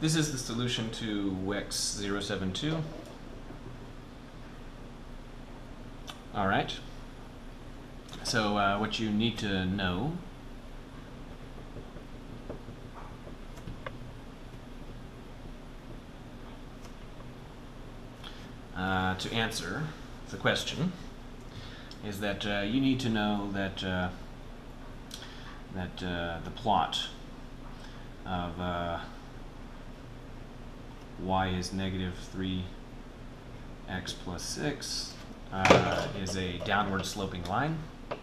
this is the solution to WEX 072. All right. So uh, what you need to know uh, to answer the question is that uh, you need to know that uh, that uh, the plot of uh, y is negative 3x plus 6 uh, is a downward sloping line. So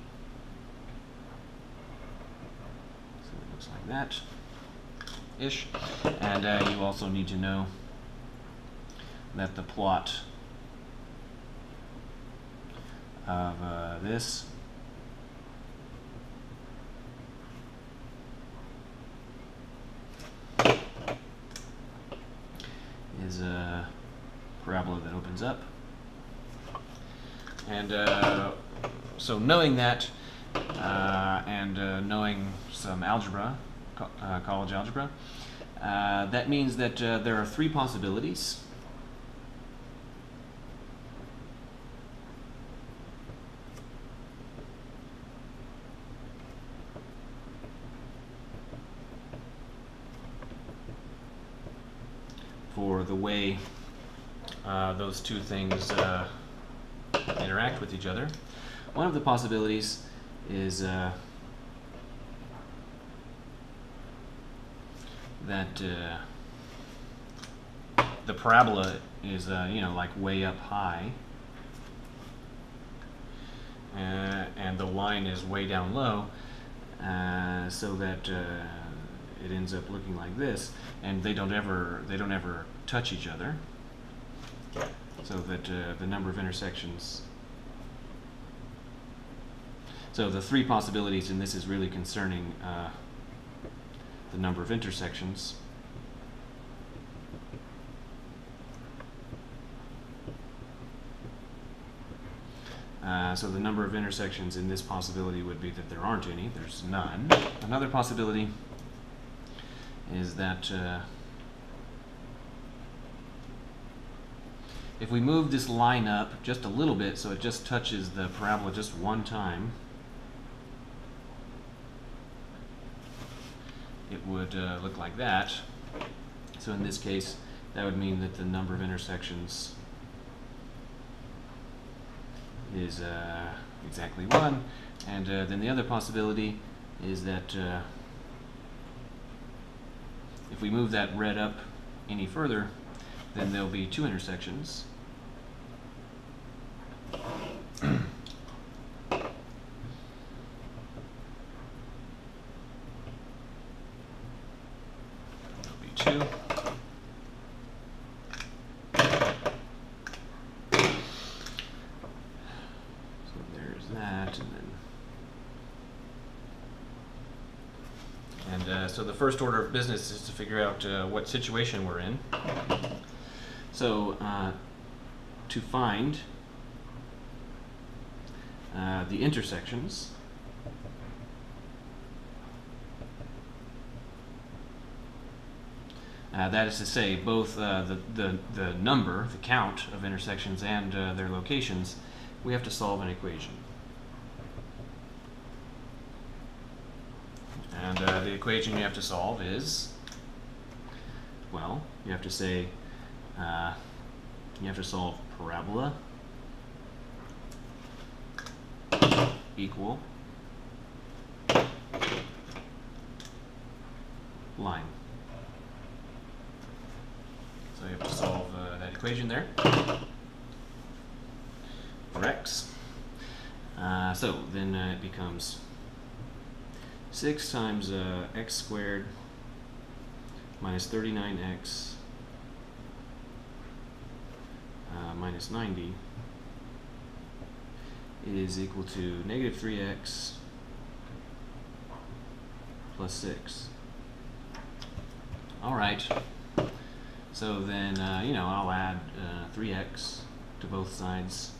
it looks like that ish. And uh, you also need to know that the plot of uh, this is a parabola that opens up. And uh, so knowing that uh, and uh, knowing some algebra, co uh, college algebra, uh, that means that uh, there are three possibilities. for the way uh, those two things uh, interact with each other. One of the possibilities is uh, that uh, the parabola is, uh, you know, like way up high, and the line is way down low, so that it ends up looking like this, and they don't ever they don't ever touch each other, so that uh, the number of intersections. So the three possibilities and this is really concerning uh, the number of intersections. Uh, so the number of intersections in this possibility would be that there aren't any, there's none. Another possibility is that uh, if we move this line up just a little bit so it just touches the parabola just one time, it would uh, look like that. So in this case, that would mean that the number of intersections is uh, exactly 1. And uh, then the other possibility is that uh, if we move that red up any further, then there'll be two intersections. there'll be two. So there's that, and then And uh, so the first order of business is to figure out uh, what situation we're in. So uh, to find uh, the intersections, uh, that is to say, both uh, the, the, the number, the count of intersections and their locations, we have to solve an equation. And uh, the equation you have to solve is, well, you have to say, uh, you have to solve parabola equal line. So you have to solve uh, that equation there for x. Uh, so then uh, it becomes 6 times uh, x squared minus 39x uh, minus 90 is equal to negative 3x plus 6. Alright, so then, uh, you know, I'll add 3x uh, to both sides.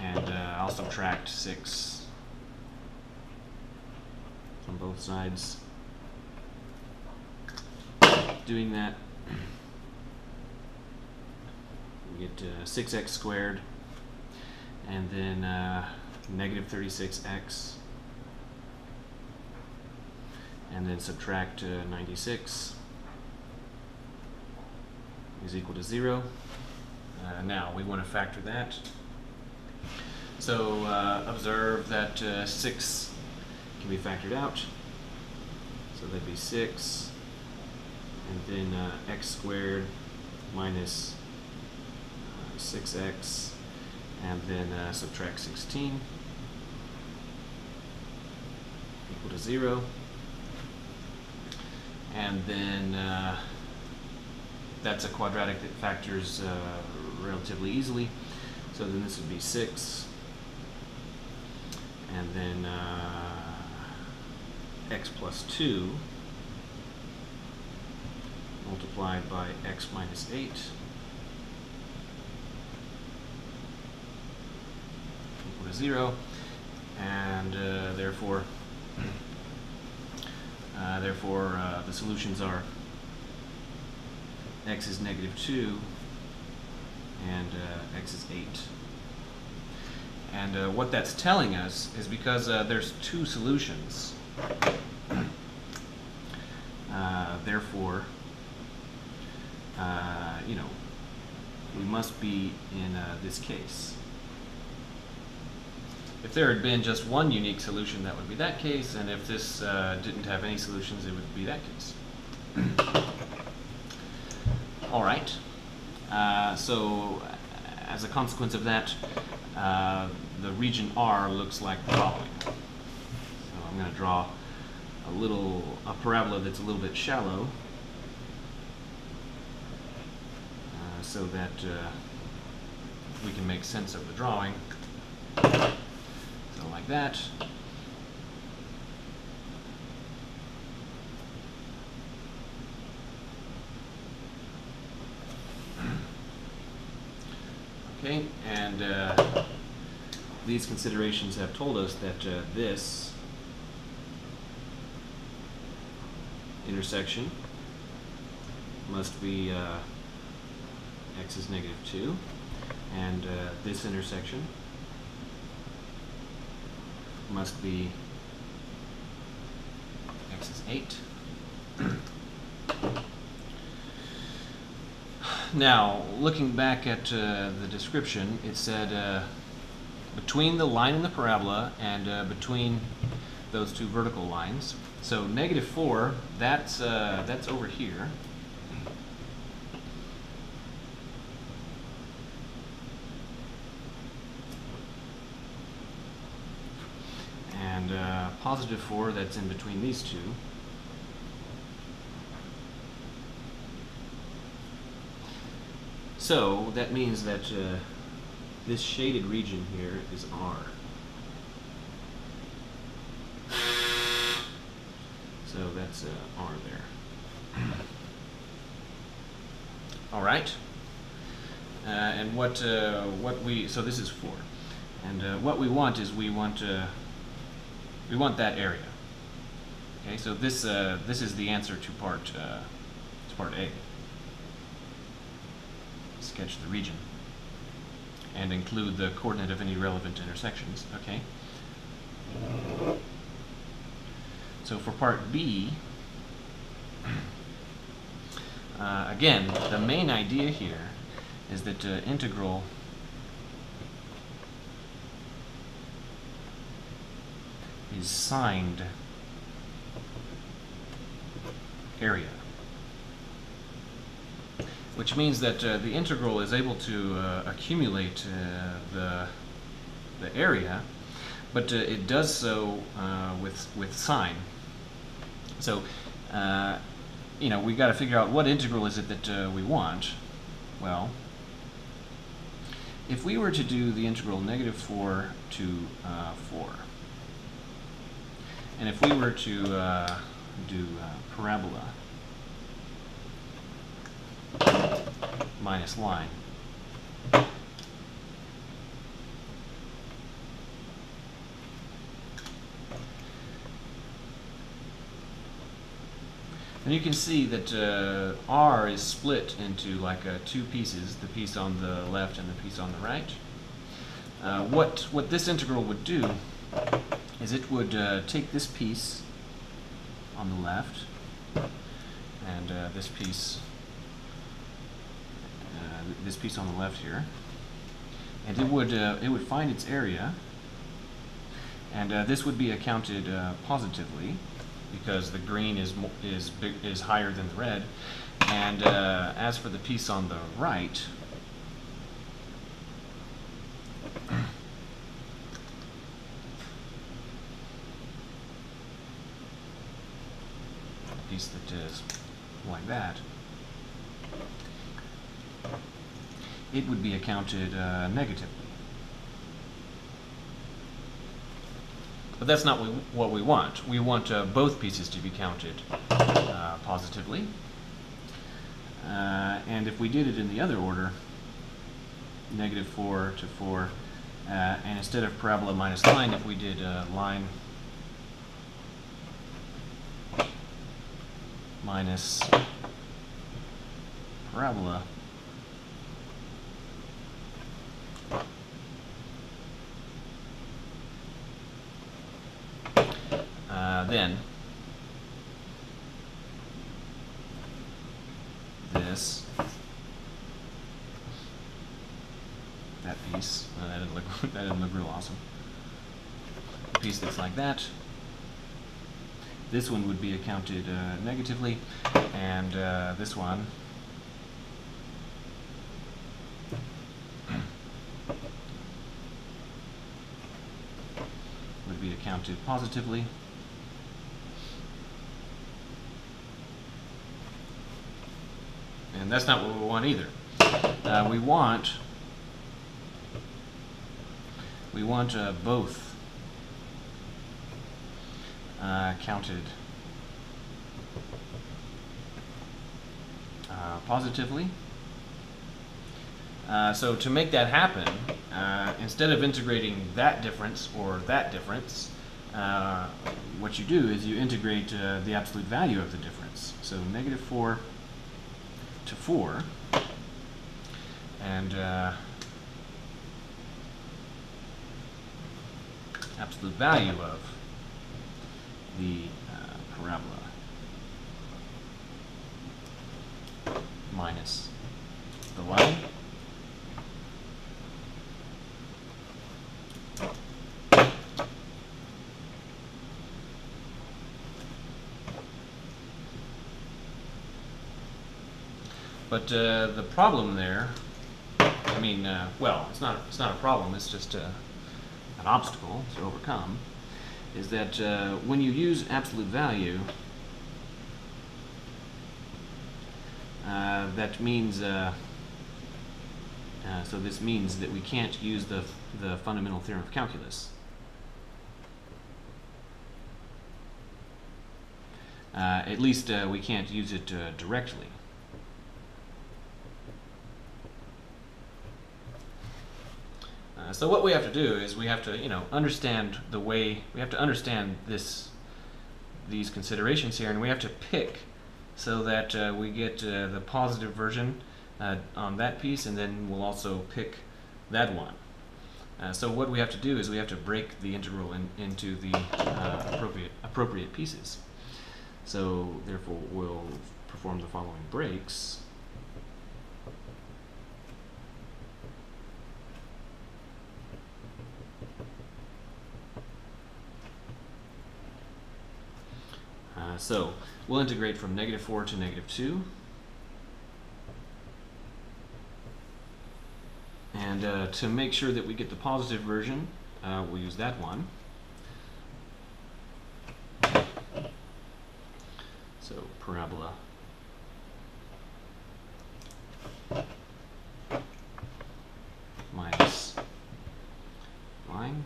and uh, I'll subtract 6 from both sides doing that. We get uh, 6x squared and then uh, negative 36x and then subtract uh, 96 is equal to 0. Uh, now we want to factor that. So uh, observe that uh, 6 can be factored out. So that'd be 6 and then uh, x squared minus 6x and then uh, subtract 16 equal to 0 and then uh, that's a quadratic that factors uh, relatively easily. So then this would be 6 and then uh, x plus 2 multiplied by x minus 8 equal to 0 and uh, therefore uh, therefore uh, the solutions are x is negative 2 and uh, x is 8 and uh, what that's telling us is because uh, there's two solutions. Therefore you know we must be in this case if there had been just one unique solution, that would be that case, and if this uh, didn't have any solutions, it would be that case. All right. Uh, so, as a consequence of that, uh, the region R looks like the following. So I'm going to draw a little a parabola that's a little bit shallow, uh, so that uh, we can make sense of the drawing So like that. Okay, and uh, these considerations have told us that uh, this intersection must be uh, x is negative 2, and uh, this intersection must be x is 8. now, looking back at uh, the description, it said uh, between the line and the parabola and uh, between those two vertical lines. So negative 4, that's, uh, that's over here. Positive 4 that's in between these two. So that means that uh, this shaded region here is R. So that's uh, R there. All right. Uh, and what uh, what we so this is four, and uh, what we want is we want uh, we want that area. Okay, so this uh, this is the answer to part uh, to part A. Sketch the region and include the coordinate of any relevant intersections. Okay. So for part B, uh, again, the main idea here is that uh, integral is signed area. Which means that uh, the integral is able to uh, accumulate uh, the, the area, but uh, it does so uh, with, with sign. So, uh, you know, we've got to figure out what integral is it that we want. Well, if we were to do the integral negative 4 to 4, and if we were to uh, do uh, parabola minus line, And you can see that uh, R is split into like uh, two pieces, the piece on the left and the piece on the right. Uh, what, what this integral would do is it would uh, take this piece on the left and uh, this piece uh, this piece on the left here. And it would uh, it would find its area. And uh, this would be accounted positively because the green is is big, is higher than the red. And as for the piece on the right a piece that is like that, it would be accounted uh, negatively. But that's not what we want. We want uh, both pieces to be counted uh, positively. Uh, and if we did it in the other order, negative 4 to 4, uh, and instead of parabola minus line, if we did uh, line minus parabola. Uh, then this that piece uh, that didn't look that didn't look real awesome. A piece that's like that this one would be accounted uh, negatively, and uh, this one would be accounted positively. And that's not what we want either. Uh, we want we want uh, both uh, counted uh, positively. Uh, so to make that happen, uh, instead of integrating that difference or that difference, uh, what you do is you integrate uh, the absolute value of the difference. So negative 4 to 4, and absolute value of the uh, parabola minus the line. But uh, the problem there, I mean, uh, well, it's not, it's not a problem, it's just uh, an obstacle to overcome is that uh, when you use absolute value, uh, that means, uh, uh, so this means that we can't use the, the fundamental theorem of calculus. Uh, at least uh, we can't use it directly. Uh, so what we have to do is we have to, you know, understand the way we have to understand this, these considerations here, and we have to pick so that uh, we get uh, the positive version uh, on that piece, and then we'll also pick that one. Uh, so what we have to do is we have to break the integral in, into the appropriate appropriate pieces. So therefore, we'll perform the following breaks. Uh, so we'll integrate from negative 4 to negative 2. And uh, to make sure that we get the positive version, uh, we'll use that one. So parabola minus line.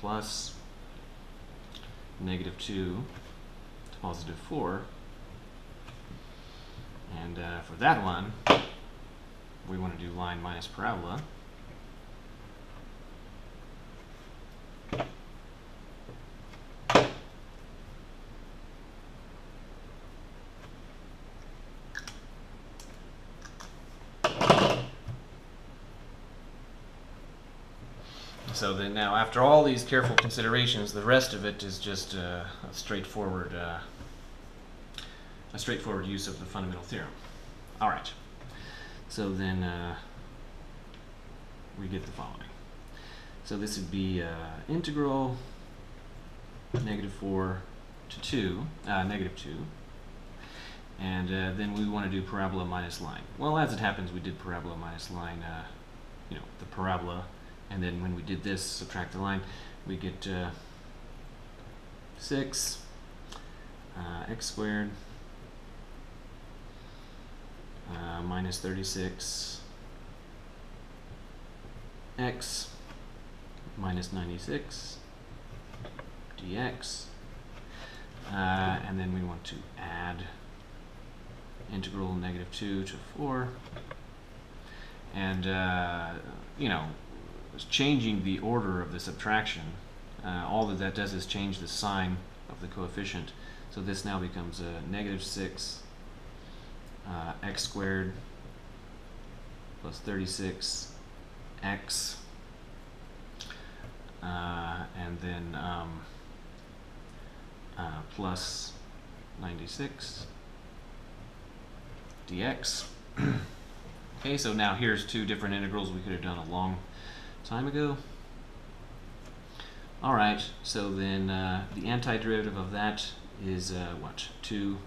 plus negative 2 to positive 4. And uh, for that one, we want to do line minus parabola. So then now, after all these careful considerations, the rest of it is just uh, a straightforward, uh, a straightforward use of the fundamental theorem. All right. So then uh, we get the following. So this would be uh, integral negative 4 to 2, uh, negative 2. And then we want to do parabola minus line. Well, as it happens, we did parabola minus line, you know, the parabola. And then when we did this, subtract the line, we get uh, 6 uh, x squared uh, minus 36 x minus 96 dx. Uh, and then we want to add integral negative 2 to 4. And, uh, you know, changing the order of the subtraction, uh, all that that does is change the sign of the coefficient. So this now becomes a negative 6 uh, x squared plus 36 x uh, and then um, uh, plus 96 dx. okay, so now here's two different integrals we could have done a long time ago. All right, so then uh, the antiderivative of that is uh, what? 2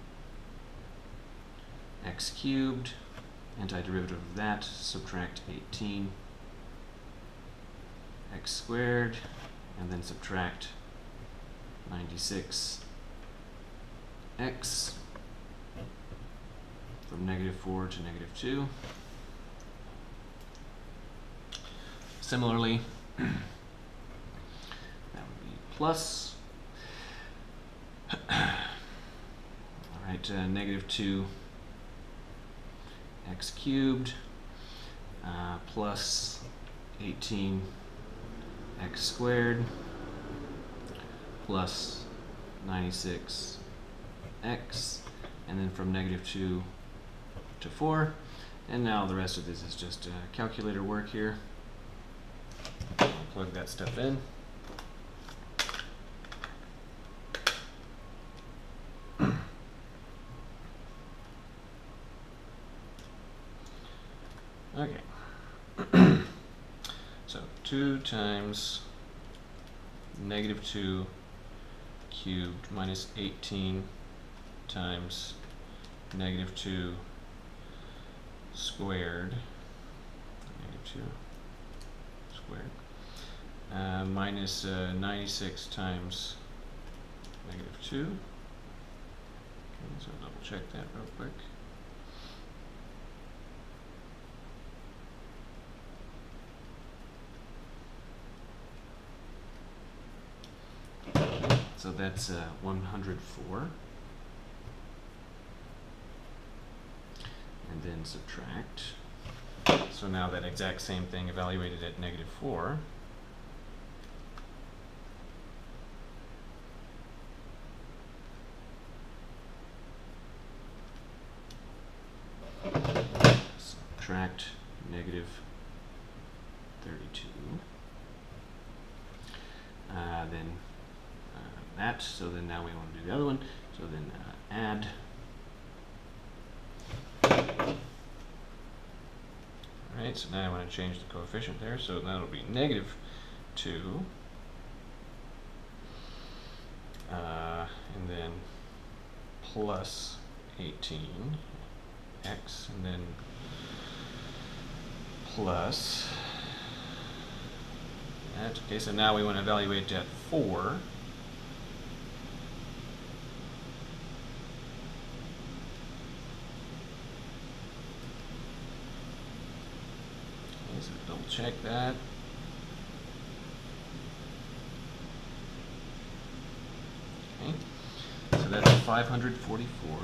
x cubed. Antiderivative of that, subtract 18 x squared, and then subtract 96 x from negative 4 to negative 2. Similarly, that would be plus, all right, uh, negative 2 x cubed uh, plus 18 x squared plus 96 x and then from negative 2 to 4 and now the rest of this is just uh, calculator work here plug that stuff in. Okay. So 2 times negative 2 cubed minus 18 times negative 2 squared, negative 2 squared, uh, minus uh, 96 times negative 2. Okay, so double check that real quick. So that's uh, 104. And then subtract. So now that exact same thing evaluated at negative 4. Subtract negative 32. Uh, then uh, that, so then now we want to do the other one. So then uh, add Alright, so now I want to change the coefficient there, so that'll be negative 2. Uh, and then plus 18 x, and then plus that. Okay, so now we want to evaluate at 4. Okay, so double check that. Okay, so that's 544.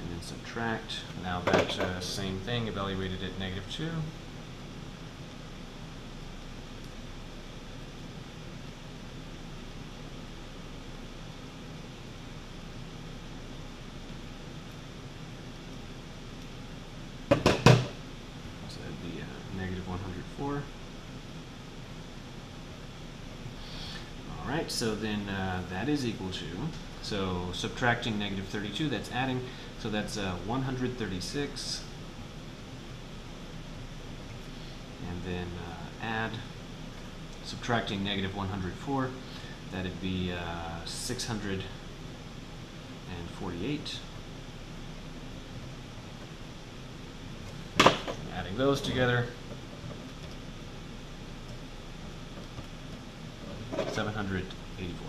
And then subtract. Now that uh, same thing evaluated at negative 2. So that'd be uh, negative 100 104. All right, so then uh, that is equal to, so subtracting negative 32, that's adding, so that's uh, 136. And then uh, add, subtracting negative 104, that'd be uh, 648. Adding those together, 784.